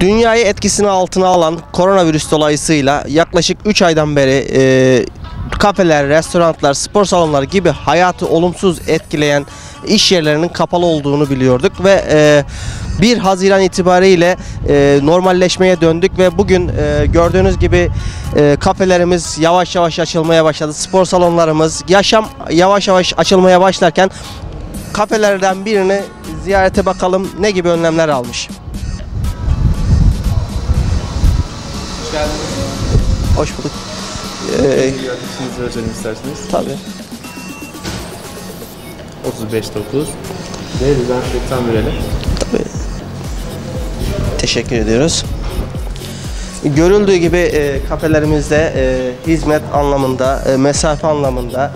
Dünyayı etkisini altına alan koronavirüs dolayısıyla yaklaşık 3 aydan beri e, kafeler, restoranlar, spor salonları gibi hayatı olumsuz etkileyen iş yerlerinin kapalı olduğunu biliyorduk ve e, 1 Haziran itibariyle e, normalleşmeye döndük ve bugün e, gördüğünüz gibi e, kafelerimiz yavaş yavaş açılmaya başladı. Spor salonlarımız, yaşam yavaş yavaş açılmaya başlarken kafelerden birini ziyarete bakalım ne gibi önlemler almış. Hoş bulduk. Ee, Adresinizi özelim isterseniz. tabii. 35.9 ve dezenfektan verelim. Teşekkür ediyoruz. Görüldüğü gibi e, kafelerimizde e, hizmet anlamında, e, mesafe anlamında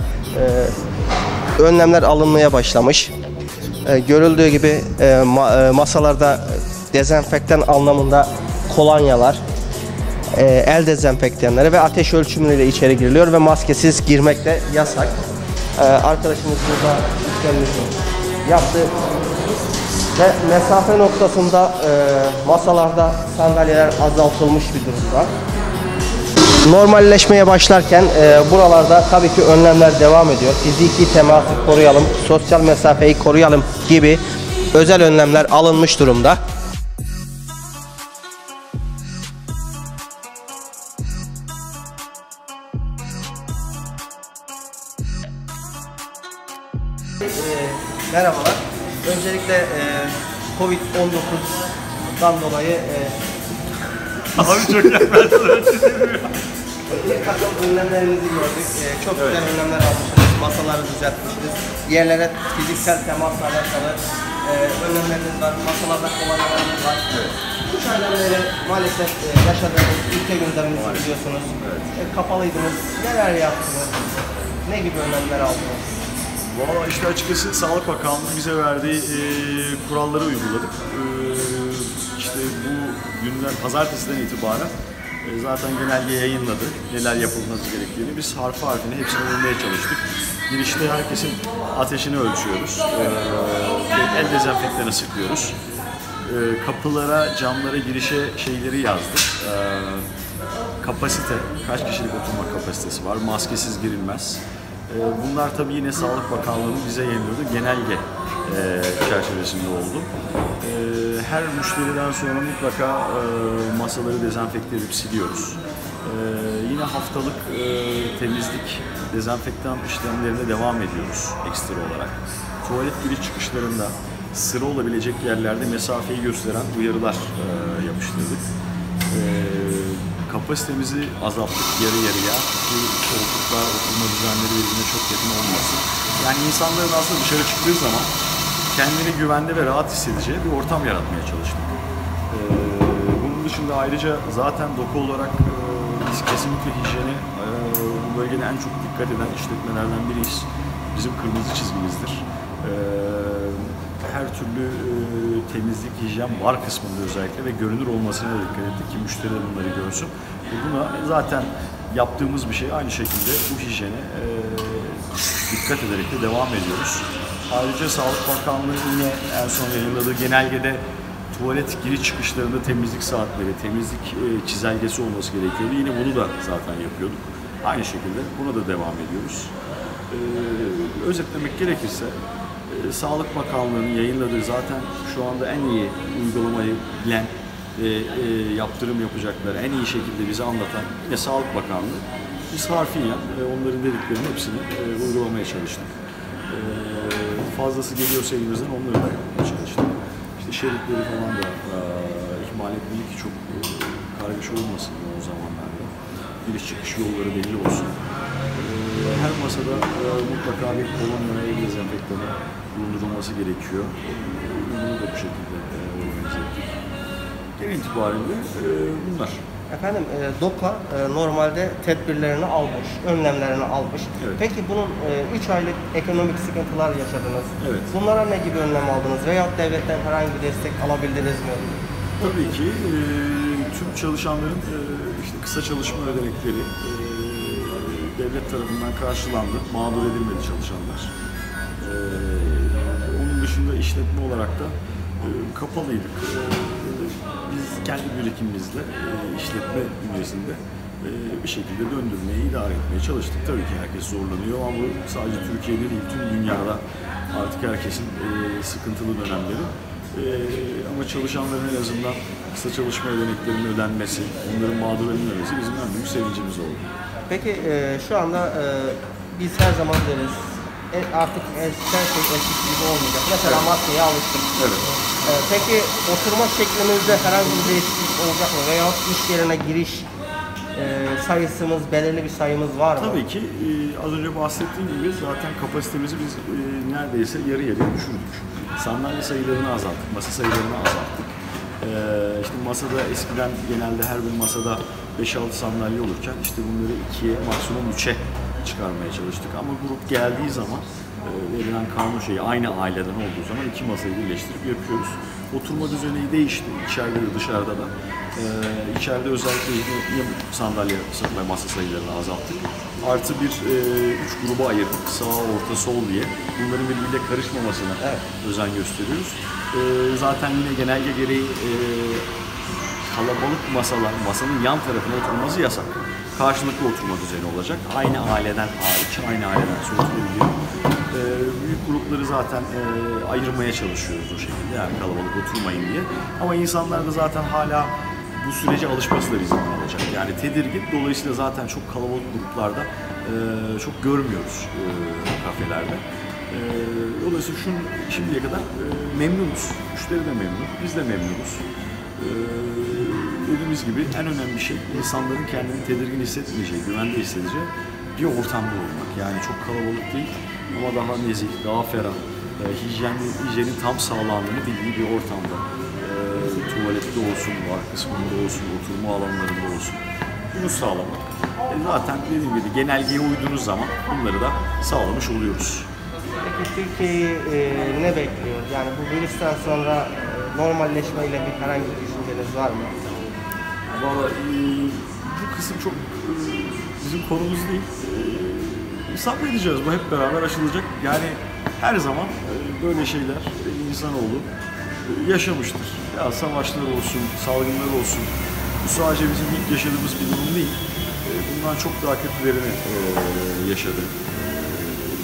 e, önlemler alınmaya başlamış. E, görüldüğü gibi e, ma- e, masalarda dezenfektan anlamında kolonyalar, e, el dezenfektanları ve ateş ölçümüyle içeri giriliyor ve maskesiz girmek de yasak. E, arkadaşımız burada işlemini yaptı. Ve mesafe noktasında e, masalarda sandalyeler azaltılmış bir durumda. Normalleşmeye başlarken e, buralarda tabii ki önlemler devam ediyor. Fiziki teması koruyalım, sosyal mesafeyi koruyalım gibi özel önlemler alınmış durumda. Merhabalar. Öncelikle e, Covid-19'dan dolayı e, Abi çok yaklaştı. bir takım önlemlerinizi gördük. E, çok güzel önlemler almışsınız. Masaları düzeltmişsiniz. Yerlere fiziksel temasla alakalı e, önlemleriniz var. Masalarda kolonyalarınız var. Bu şeylerle maalesef e, yaşadığınız ülke gündeminizi biliyorsunuz. E, kapalıydınız. Neler yaptınız? Ne gibi önlemler aldınız? Valla işte açıkçası Sağlık Bakanlığı bize verdiği e, kuralları uyguladık. E, işte bu günden, pazartesiden itibaren e, zaten genelge yayınladı. Neler yapılması gerektiğini. Biz harfi harfine hepsini uymaya çalıştık. Girişte herkesin ateşini ölçüyoruz. E, el dezenfektanı sıkıyoruz. E, kapılara, camlara girişe şeyleri yazdık. E, kapasite, kaç kişilik oturma kapasitesi var, maskesiz girilmez. Ee, Bunlar tabii yine Sağlık Bakanlığı'nın bize yayınladığı genelge e, çerçevesinde oldu. Ee, Her müşteriden sonra mutlaka e, masaları dezenfekte edip siliyoruz. Ee, Yine haftalık e, temizlik, dezenfektan işlemlerine devam ediyoruz ekstra olarak. Tuvalet giriş çıkışlarında sıra olabilecek yerlerde mesafeyi gösteren uyarılar yapıştırdık. Kapasitemizi azalttık yarı yarıya ki koltuklar, oturma düzenleri birbirine çok yakın olmasın. Yani insanların aslında dışarı çıktığı zaman kendini güvende ve rahat hissedeceği bir ortam yaratmaya çalıştık. Ee, bunun dışında ayrıca zaten doku olarak e, biz kesinlikle hijyene e, bu bölgede en çok dikkat eden işletmelerden biriyiz. Bizim kırmızı çizgimizdir. Ee, her türlü e, temizlik, hijyen var kısmında özellikle ve görünür olmasına dikkat ettik ki müşteri bunları görsün. E, buna zaten yaptığımız bir şey aynı şekilde bu hijyene e, dikkat ederek de devam ediyoruz. Ayrıca Sağlık Bakanlığı yine en son yayınladığı genelgede tuvalet giriş çıkışlarında temizlik saatleri, temizlik e, çizelgesi olması gerekiyordu. Yine bunu da zaten yapıyorduk. Aynı şekilde buna da devam ediyoruz. Ee, özetlemek gerekirse e, Sağlık Bakanlığı'nın yayınladığı zaten şu anda en iyi uygulamayı bilen ve e, yaptırım yapacaklar, en iyi şekilde bize anlatan yine Sağlık Bakanlığı. Biz harfiyen e, onların dediklerinin hepsini e, uygulamaya çalıştık. E, fazlası geliyorsa elimizden onları da yapmaya çalıştık. İşte şeritleri falan da e, ihmal etmedik ki çok e, kargaşa olmasın o zamanlarda. Giriş çıkış yolları belli olsun. E, her masada e, mutlaka bir kolonya el dezenfektanı bulundurulması gerekiyor. Bunu da bu şekilde e, organize ettik. Genel itibariyle e, bunlar. Efendim e, DOKA e, normalde tedbirlerini almış, önlemlerini almış. Evet. Peki bunun 3 aylık ekonomik sıkıntılar yaşadınız. Evet. Bunlara ne gibi önlem aldınız veya devletten herhangi bir destek alabildiniz mi? Tabii ki e, tüm çalışanların e, işte kısa çalışma ödenekleri e, devlet tarafından karşılandı. Mağdur edilmedi çalışanlar. E, onun dışında işletme olarak da e, kapalıydık. E, biz kendi birikimimizle e, işletme bünyesinde e, bir şekilde döndürmeye, idare etmeye çalıştık. Tabii ki herkes zorlanıyor ama bu sadece Türkiye'de değil, tüm dünyada artık herkesin e, sıkıntılı dönemleri. Ama çalışanların en azından kısa çalışma ödeneklerinin ödenmesi, onların mağdur edilmemesi bizim en büyük sevincimiz oldu. Peki şu anda biz her zaman deriz artık eskiden şey eskisi gibi olmayacak. Mesela maskeye alıştık. Evet. E, peki oturma şeklimizde herhangi bir değişiklik olacak mı? Veyahut iş yerine giriş e, sayısımız, belirli bir sayımız var mı? Tabii ki e, az önce bahsettiğim gibi zaten kapasitemizi biz e, neredeyse yarı yarıya düşürdük. Sandalye sayılarını azalttık, masa sayılarını azalttık. E, işte masada eskiden genelde her bir masada 5-6 sandalye olurken işte bunları 2'ye maksimum 3'e çıkarmaya çalıştık. Ama grup geldiği zaman e, verilen kanun şeyi aynı aileden olduğu zaman iki masayı birleştirip yapıyoruz. Oturma düzeni değişti içeride de dışarıda da. E, içeride özellikle yine sandalye ve masa sayılarını azalttık. Artı bir e, üç gruba ayırdık. Sağ, orta, sol diye. Bunların birbiriyle karışmamasına özen gösteriyoruz. Zaten yine genelge gereği kalabalık masalar, masanın yan tarafına oturması yasak. Karşılıklı oturma düzeni olacak. Aynı aileden hariç, aynı aileden söz veriliyor. Ee, büyük grupları zaten e, ayırmaya çalışıyoruz o şekilde yani kalabalık oturmayın diye. Ama insanlar da zaten hala bu sürece alışması da bizim olacak. Yani tedirgin. Dolayısıyla zaten çok kalabalık gruplarda e, çok görmüyoruz e, kafelerde. E, dolayısıyla şun, şimdiye kadar e, memnunuz. Müşteri de memnun, biz de memnunuz. E, dediğimiz gibi en önemli şey insanların kendini tedirgin hissetmeyeceği, güvende hissedeceği bir ortamda olmak. Yani çok kalabalık değil ama daha nezih, daha ferah, e, hijyenin, hijyenin tam sağlandığını bildiği bir ortamda. E, tuvalette olsun, var kısmında olsun, oturma alanlarında olsun. Bunu sağlamak. E, zaten dediğim gibi genelgeye uyduğunuz zaman bunları da sağlamış oluyoruz. Peki Türkiye'yi e, ne bekliyor? Yani bu virüsten sonra e, normalleşmeyle bir herhangi bir düşünceniz var mı? Valla e, bu kısım çok e, bizim konumuz değil. E, sabredeceğiz. Bu hep beraber aşılacak. Yani her zaman böyle şeyler insanoğlu yaşamıştır. Ya savaşlar olsun, salgınlar olsun. Bu sadece bizim ilk yaşadığımız bir durum değil. Bundan çok daha kötülerini yaşadı.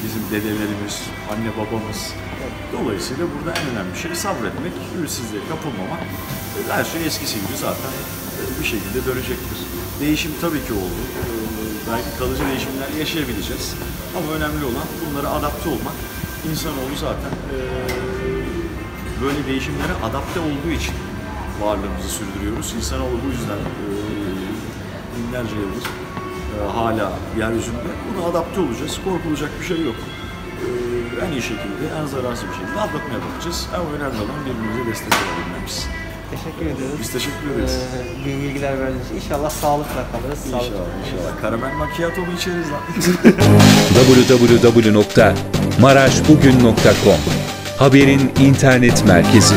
Bizim dedelerimiz, anne babamız. Dolayısıyla burada en önemli şey sabretmek, ümitsizliğe kapılmamak. Her şey eskisi gibi zaten bir şekilde dönecektir. Değişim tabii ki oldu. E, Belki kalıcı değişimler yaşayabileceğiz. Ama önemli olan bunlara adapte olmak. İnsanoğlu zaten e, böyle değişimlere adapte olduğu için varlığımızı sürdürüyoruz. İnsanoğlu bu yüzden e, binlerce yıldır hala yeryüzünde. Buna adapte olacağız. Korkulacak bir şey yok. En iyi şekilde, en zararsız bir şekilde atlatmaya bakacağız. Ama önemli olan birbirimize destek olabilmemiz. Teşekkür ediyoruz. Biz teşekkür ederiz. Ee, bir bilgiler verdiğiniz için. İnşallah sağlıkla kalırız. İnşallah, Sağlıkla. inşallah. Karamel macchiato mu içeriz lan? www.maraşbugün.com Haberin internet merkezi.